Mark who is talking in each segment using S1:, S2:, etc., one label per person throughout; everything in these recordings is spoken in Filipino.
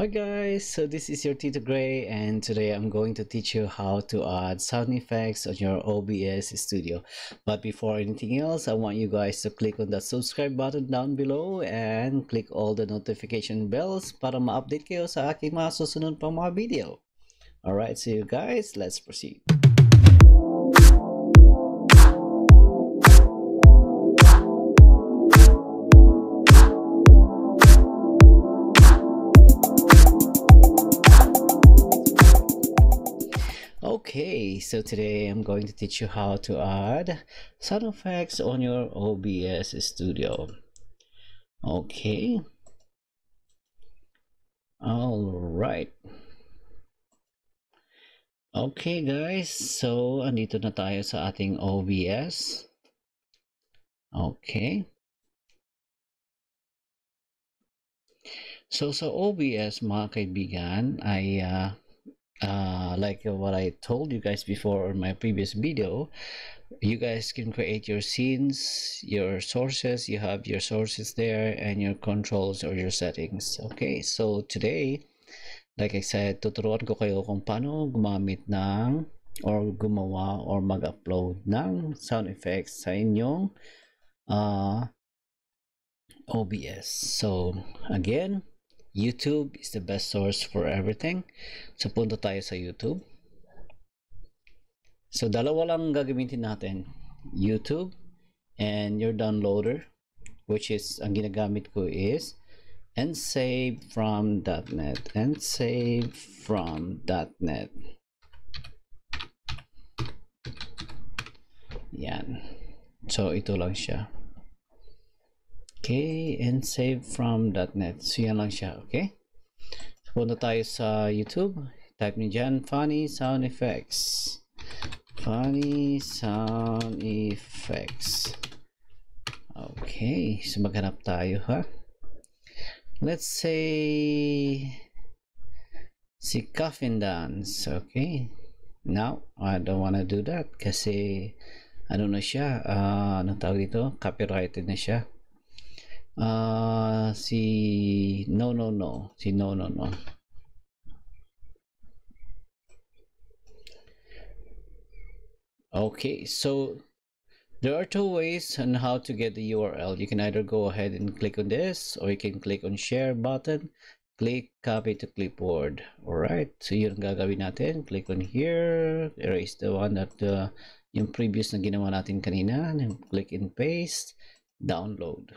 S1: Hi guys, so this is your Tito Gray and today I'm going to teach you how to add sound effects on your OBS studio. But before anything else, I want you guys to click on the subscribe button down below and click all the notification bells para ma-update kayo sa aking mga susunod pang mga video. Alright, so you guys, let's proceed. So today I'm going to teach you how to add sound effects on your OBS studio. Okay. All right. Okay guys, so andito na tayo sa ating OBS. Okay. So sa OBS mga kaibigan ay uh, uh, like what I told you guys before in my previous video you guys can create your scenes your sources you have your sources there and your controls or your settings. Okay so today like I said tuturuan ko kayo kung paano gumamit ng or gumawa or mag-upload ng sound effects sa inyong uh, OBS so again YouTube is the best source for everything. So punta tayo sa YouTube. So dalawa lang gagamitin natin. YouTube and your downloader which is ang ginagamit ko is and save from .net and save from .net yan so ito lang siya Okay, and save from .net. So yan lang siya, okay? So punta tayo sa YouTube. Type niyo dyan, funny sound effects. Funny sound effects. Okay, so maghanap tayo ha. Let's say si Coffin Dance. Okay. Now, I don't wanna do that kasi ano na siya, uh, anong tawag dito? Copyrighted na siya. Uh, si no no no si no no no. Okay so there are two ways on how to get the URL you can either go ahead and click on this or you can click on share button. Click copy to clipboard. Alright so yun gagawin natin. Click on here erase the one that uh, yung previous na ginawa natin kanina and click and paste download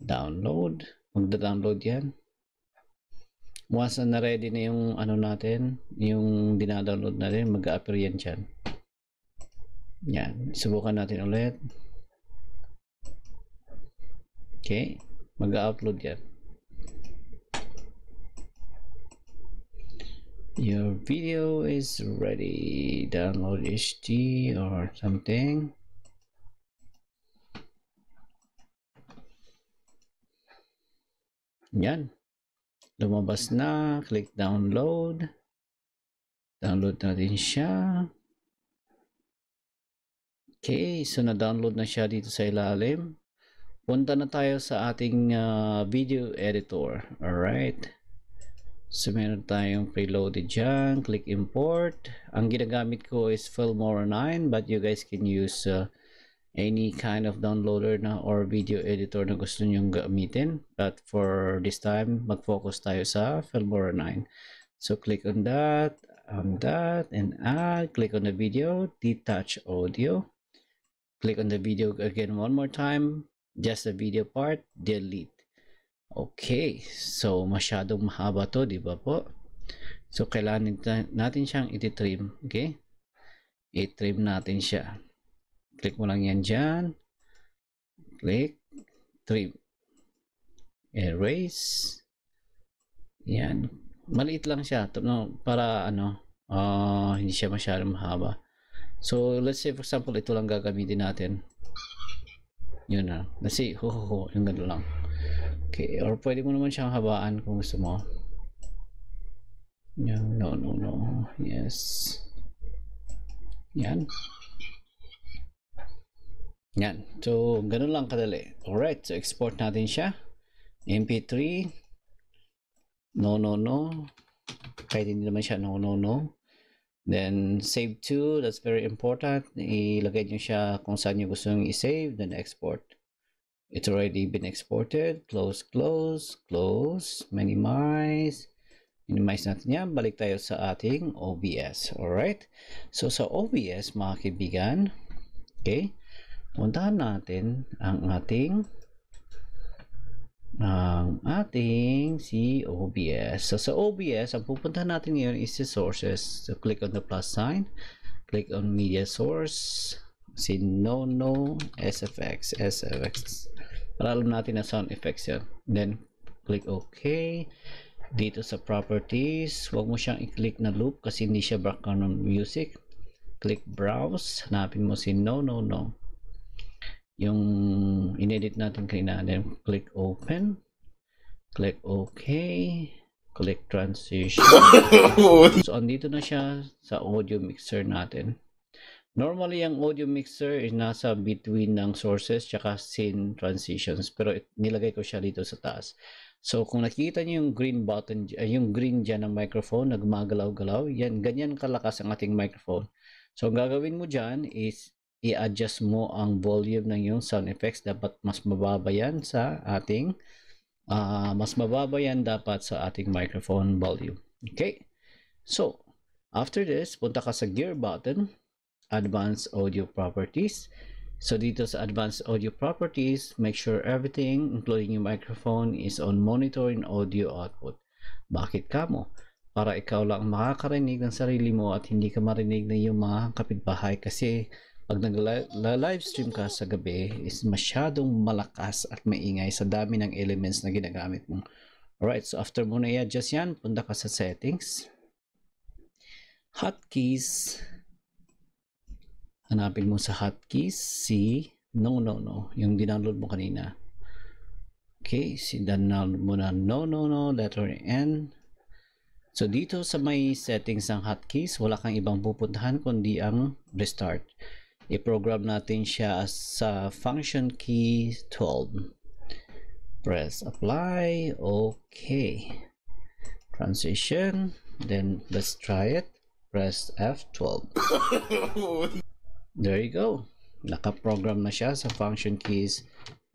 S1: download. Magda-download yan. Once na ready na yung ano natin yung dinadownload natin mag-appear yan dyan. Yan. Subukan natin ulit. Okay. Mag-upload yan. Your video is ready. Download HT or something Yan. Lumabas na. Click download. Download natin siya. Okay. So, na-download na siya dito sa ilalim. Punta na tayo sa ating uh, video editor. Alright. So, meron tayong preloaded dyan. Click import. Ang ginagamit ko is Filmora 9 but you guys can use uh, any kind of downloader na or video editor na gusto nyong gamitin. But for this time mag-focus tayo sa Filmora 9 so click on that on that and add. Click on the video detach audio. Click on the video again one more time. Just the video part delete. Okay so masyadong mahaba to di ba po? So kailangan natin siyang i-trim okay? I-trim natin siya click mo lang yan dyan. Click. Trim erase. Yan. Maliit lang siya. No, para ano uh, hindi siya masyadong mahaba. So let's say for example ito lang gagamitin natin. Yun na. Let's see. Ho ho ho. Yung gano'n lang. Okay. Or pwede mo naman siyang habaan kung gusto mo. No no no. Yes. Yan yan. So, ganun lang kadali. Alright. So, export natin siya. MP3. no no no. Kahit hindi naman siya no no no. Then save to that's very important. Ilagay nyo siya kung saan nyo gusto nyo i-save then export. It's already been exported. Close close close. Minimize. Minimize natin yan. Balik tayo sa ating OBS alright. So sa OBS mga kaibigan okay puntahan natin ang ating ang ating si OBS. So sa OBS, ang pupuntahan natin ngayon is the sources. So click on the plus sign, click on media source, si no no SFX, SFX. Para alam natin na sound effects yan. Then click OK. Dito sa properties, huwag mo siyang i-click na loop kasi hindi siya background music. Click browse, hanapin mo si no no no yung inedit natin kanina then click open click OK click transition. So andito na siya sa audio mixer natin. Normally ang audio mixer is nasa between ng sources tsaka scene transitions pero nilagay ko siya dito sa taas. So kung nakikita niyo yung green button uh, yung green dyan ng microphone na gumagalaw-galaw yan ganyan kalakas ang ating microphone. So ang gagawin mo dyan is i-adjust mo ang volume ng yung sound effects. Dapat mas mababa yan sa ating uh, mas mababa yan dapat sa ating microphone volume. Okay? So after this punta ka sa gear button advanced audio properties. So dito sa advanced audio properties make sure everything including yung microphone is on monitor and audio output. Bakit ka mo? Para ikaw lang makakarinig ng sarili mo at hindi ka marinig na yung mga kapitbahay kasi pag nag-live stream ka sa gabi is masyadong malakas at maingay sa dami ng elements na ginagamit mo. Alright, so after mo na i-adjust yan, punta ka sa settings. Hotkeys. Hanapin mo sa hotkeys si no no no, yung dinownload mo kanina. Okay, si download mo na no no no, letter N. So dito sa may settings ng hotkeys, wala kang ibang pupuntahan kundi ang restart i-program natin siya sa function key 12 press apply okay. Transition then let's try it. Press F12 there you go. Naka-program na siya sa function keys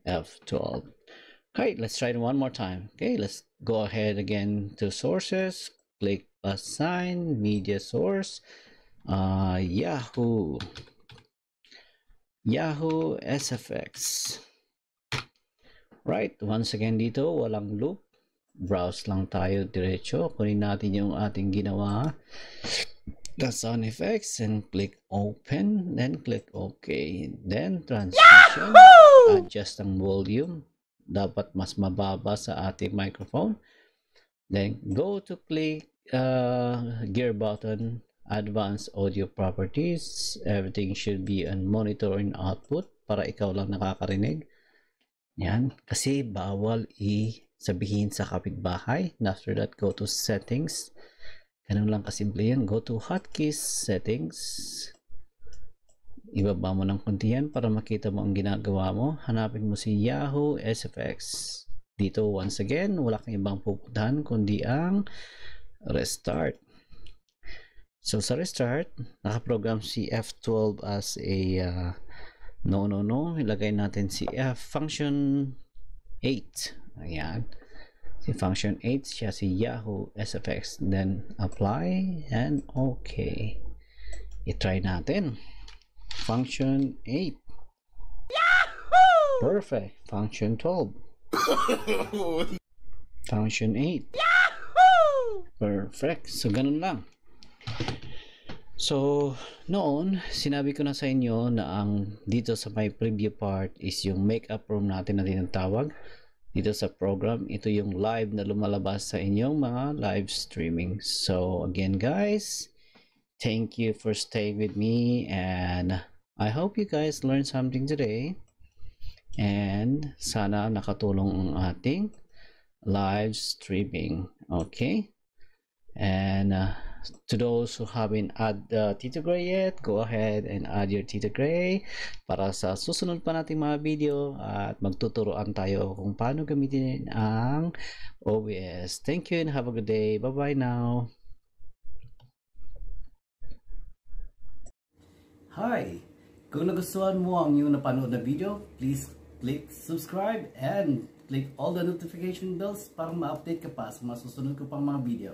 S1: F12 okay let's try it one more time. Okay let's go ahead again to sources. Click assign media source. Uh, Yahoo Yahoo SFX. Right, once again dito, walang loop. Browse lang tayo diretso. Kunin natin yung ating ginawa. The sound effects and click open. Then click OK. Then transition. Yahoo! Adjust ang volume. Dapat mas mababa sa ating microphone. Then go to click uh, gear button advanced audio properties. Everything should be on monitor and output para ikaw lang nakakarinig. Yan. Kasi bawal i sabihin sa kapitbahay. And after that go to settings. Ganun lang kasimple yan. Go to hotkeys settings. Ibaba mo ng konti yan para makita mo ang ginagawa mo. Hanapin mo si Yahoo SFX dito once again wala kang ibang pupuntahan kundi ang restart So sa restart, nakaprogram si F12 as a uh, no no no. Ilagay natin si F function 8. Ayan. Si function 8 siya si Yahoo SFX. Then apply and okay. I-try natin. Function 8. Yahoo! Perfect. Function 12. function 8. Yahoo! Perfect. So ganun lang. So, noon, sinabi ko na sa inyo na ang dito sa my preview part is yung makeup room natin na tinatawag. Dito sa program, ito yung live na lumalabas sa inyong mga live streaming. So, again guys, thank you for staying with me and I hope you guys learned something today. And sana nakatulong ang ating live streaming. Okay? And uh, to those who haven't add uh, Tito Gray yet, go ahead and add your Tito Gray para sa susunod pa nating mga video at magtuturoan tayo kung paano gamitin ang OBS. Thank you and have a good day. Bye-bye now. Hi! Kung nagustuhan mo ang iyong napanood na video, please click subscribe and click all the notification bells para ma-update ka pa sa mga susunod ko pang mga video.